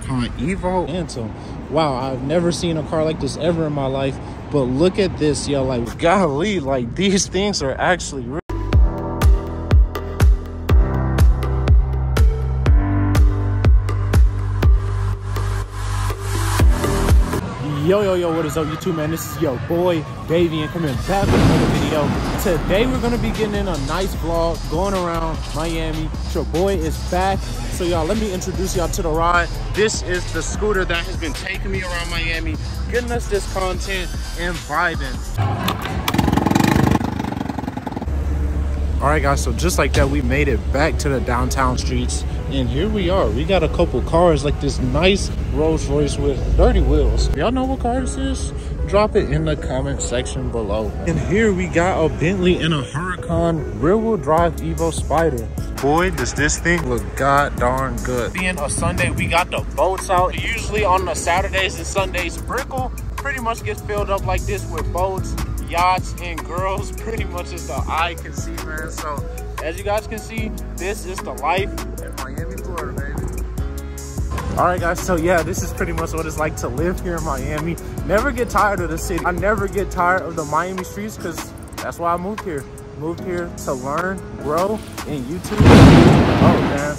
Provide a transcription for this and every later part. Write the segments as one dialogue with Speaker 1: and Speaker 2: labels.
Speaker 1: Huracan Evo Phantom. Wow, I've never seen a car like this ever in my life. But look at this, yo. Like, golly, like these things are actually Yo, yo, yo, what is up, YouTube, man? This is your boy, Davey, and coming back with another video. Today, we're going to be getting in a nice vlog going around Miami. Your boy is back. So, y'all, let me introduce y'all to the ride. This is the scooter that has been taking me around Miami, getting us this content and vibing. All right, guys, so just like that, we made it back to the downtown streets. And here we are. We got a couple cars like this nice Rolls Royce with dirty wheels. Y'all know what car this is? Drop it in the comment section below. And here we got a Bentley and a Huracan rear-wheel drive Evo Spider. Boy, does this thing look god darn good. Being a Sunday, we got the boats out. Usually on the Saturdays and Sundays, Brickell pretty much gets filled up like this with boats yachts and girls pretty much as the eye can see man so as you guys can see this is the life in miami florida baby. All right guys so yeah this is pretty much what it's like to live here in miami. Never get tired of the city. I never get tired of the miami streets because that's why i moved here. Moved here to learn grow and youtube. Oh man.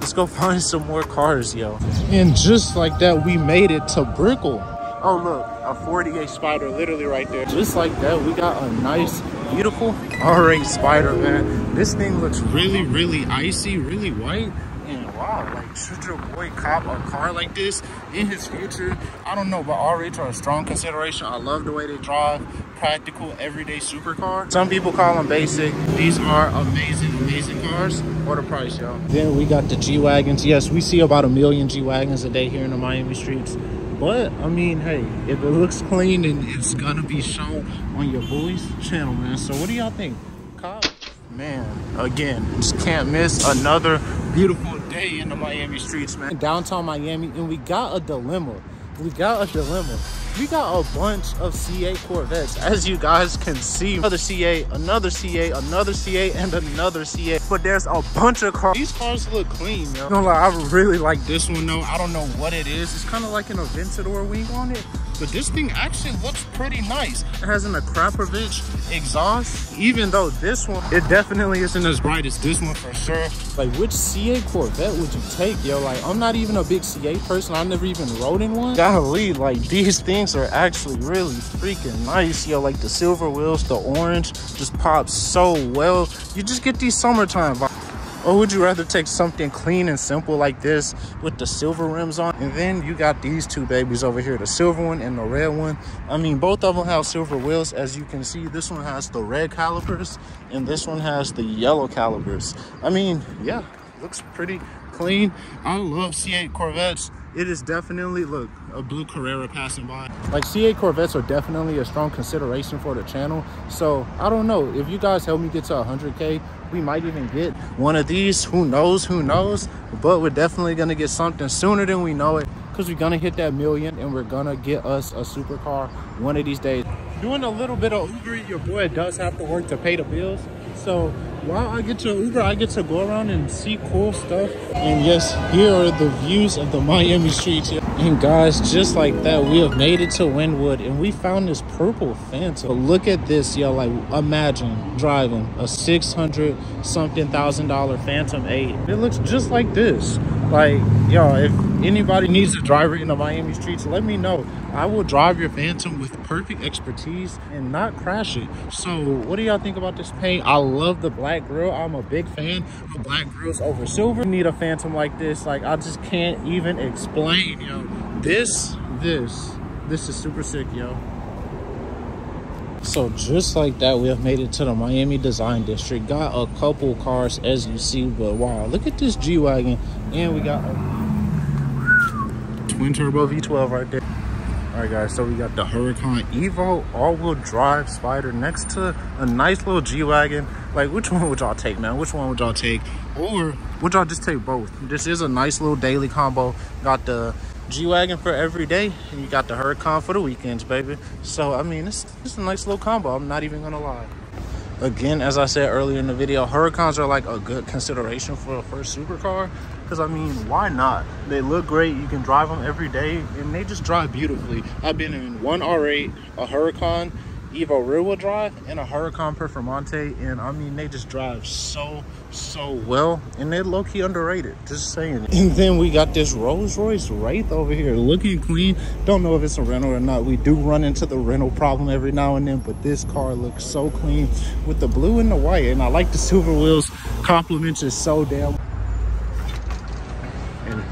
Speaker 1: Let's go find some more cars yo. And just like that we made it to brickell. Oh, look, a 488 Spider literally right there. Just like that, we got a nice, beautiful R8 Spider, man. This thing looks really, really icy, really white. And wow, like, should your boy cop a car like this in his future? I don't know, but R8s are a strong consideration. I love the way they drive. Practical, everyday supercar. Some people call them basic. These are amazing, amazing cars. What a price, y'all. Then we got the G-Wagons. Yes, we see about a million G-Wagons a day here in the Miami streets. But, I mean, hey, if it looks clean and it's gonna be shown on your boys channel, man. So what do y'all think? Cop? Man, again, just can't miss another beautiful day in the Miami streets, man. Downtown Miami, and we got a dilemma. We got a dilemma we got a bunch of C8 Corvettes. As you guys can see, another C8, another C8, another C8, and another C8. But there's a bunch of cars. These cars look clean, yo. No lie, I really like this one though. I don't know what it is. It's kind of like an Aventador wing on it. But this thing actually looks pretty nice. It has an Akrapovic exhaust. Even though this one, it definitely isn't as bright as this one for sure. Like which C8 Corvette would you take, yo? Like I'm not even a big C8 person. I never even rode in one. Golly, like these things things are actually really freaking nice yo like the silver wheels the orange just pops so well you just get these summertime vibes or would you rather take something clean and simple like this with the silver rims on? And then you got these two babies over here the silver one and the red one. I mean both of them have silver wheels. As you can see this one has the red calipers and this one has the yellow calipers. I mean yeah looks pretty clean. I love c8 corvettes. It is definitely look a blue carrera passing by. Like c8 corvettes are definitely a strong consideration for the channel. So i don't know. If you guys help me get to 100k we might even get one of these. Who knows? Who knows? But we're definitely gonna get something sooner than we know it. Because we're gonna hit that million and we're gonna get us a supercar one of these days. Doing a little bit of uber your boy does have to work to pay the bills. So while I get to Uber, I get to go around and see cool stuff. And yes, here are the views of the Miami streets. And guys, just like that, we have made it to Wynwood and we found this purple Phantom. But look at this, yo, like imagine driving a 600 something thousand dollar Phantom 8. It looks just like this. Like, yo, if anybody needs a driver in the Miami streets, let me know. I will drive your Phantom with perfect expertise and not crash it. So what do y'all think about this paint? I love the black grill. I'm a big fan of black grills over silver. need a Phantom like this. Like I just can't even explain, yo. This, this, this is super sick, yo. So just like that, we have made it to the Miami Design District. Got a couple cars as you see, but wow, look at this G-Wagon. And we got a twin turbo V12 right there. All right guys so we got the huracan evo all-wheel drive spider next to a nice little g-wagon. Like which one would y'all take man? Which one would y'all take? Or would y'all just take both? This is a nice little daily combo. Got the g-wagon for every day and you got the huracan for the weekends baby so i mean it's, it's a nice little combo i'm not even gonna lie again as i said earlier in the video huracans are like a good consideration for a first supercar because I mean, why not? They look great. You can drive them every day, and they just drive beautifully. I've been in one R8, a Huracan, Evo rear wheel drive, and a Huracan Performante, and I mean, they just drive so so well, and they're low key underrated. Just saying. And then we got this Rolls Royce Wraith over here, looking clean. Don't know if it's a rental or not. We do run into the rental problem every now and then, but this car looks so clean with the blue and the white, and I like the silver wheels. Compliments so damn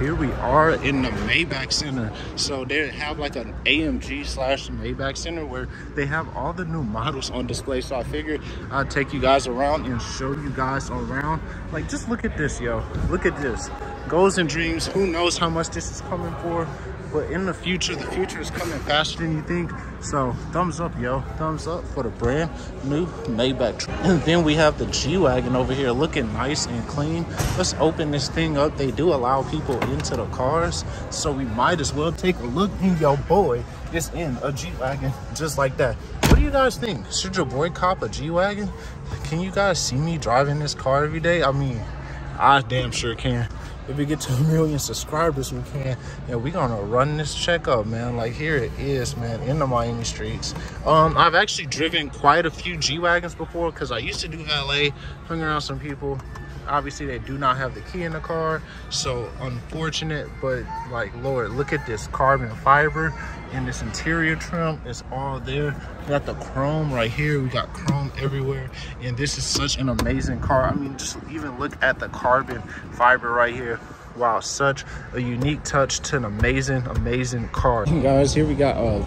Speaker 1: here we are in the Maybach Center. So they have like an AMG slash Maybach Center where they have all the new models on display. So I figured I'd take you guys around and show you guys around. Like, just look at this, yo. Look at this. Goals and dreams. Who knows how much this is coming for? But in the future the future is coming faster than you think. So thumbs up yo. Thumbs up for the brand new maybach and then we have the g-wagon over here looking nice and clean. Let's open this thing up. They do allow people into the cars so we might as well take a look. And yo boy is in a g-wagon just like that. What do you guys think? Should your boy cop a g-wagon? Can you guys see me driving this car every day? I mean i damn sure can if we get to a million subscribers we can. And we're gonna run this check up man. Like here it is man in the miami streets. Um i've actually driven quite a few g-wagons before because i used to do valet hung around some people obviously they do not have the key in the car so unfortunate but like lord look at this carbon fiber and this interior trim is all there. We got the chrome right here we got chrome everywhere and this is such an amazing car. I mean just even look at the carbon fiber right here. Wow such a unique touch to an amazing amazing car. Guys here we got uh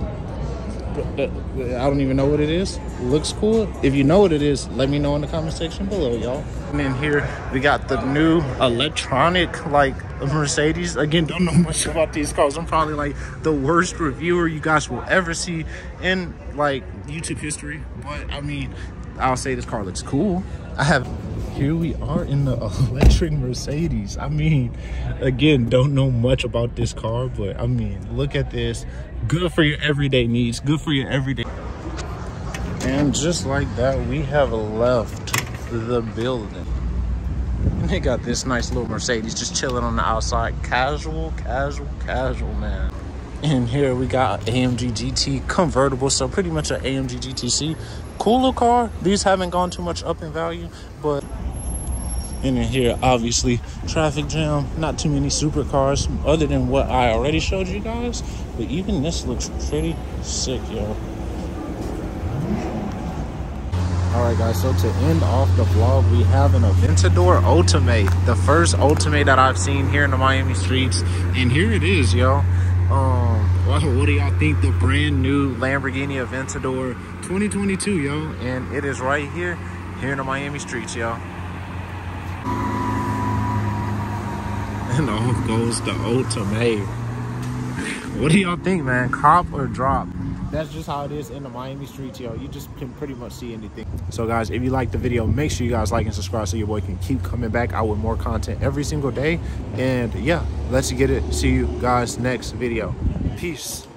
Speaker 1: Uh, I don't even know what it is. looks cool. If you know what it is, let me know in the comment section below, y'all. And then here we got the new electronic like Mercedes. Again, don't know much about these cars. I'm probably like the worst reviewer you guys will ever see in like YouTube history. But I mean, I'll say this car looks cool. I have here we are in the electric Mercedes. I mean, again, don't know much about this car, but I mean, look at this. Good for your everyday needs, good for your everyday. And just like that, we have left the building. And they got this nice little Mercedes just chilling on the outside. Casual, casual, casual, man. And here we got AMG GT convertible, so pretty much an AMG GTC. Cool car. These haven't gone too much up in value, but in here obviously traffic jam not too many supercars other than what i already showed you guys but even this looks pretty sick yo. All right guys so to end off the vlog we have an aventador ultimate the first ultimate that i've seen here in the miami streets and here it is yo. Um what do y'all think? The brand new lamborghini aventador 2022 yo and it is right here here in the miami streets yo and off goes the ultimate. What do y'all think, man? Cop or drop? That's just how it is in the Miami streets, yo. You just can pretty much see anything. So, guys, if you like the video, make sure you guys like and subscribe so your boy can keep coming back out with more content every single day. And, yeah, let's get it. See you guys next video. Peace.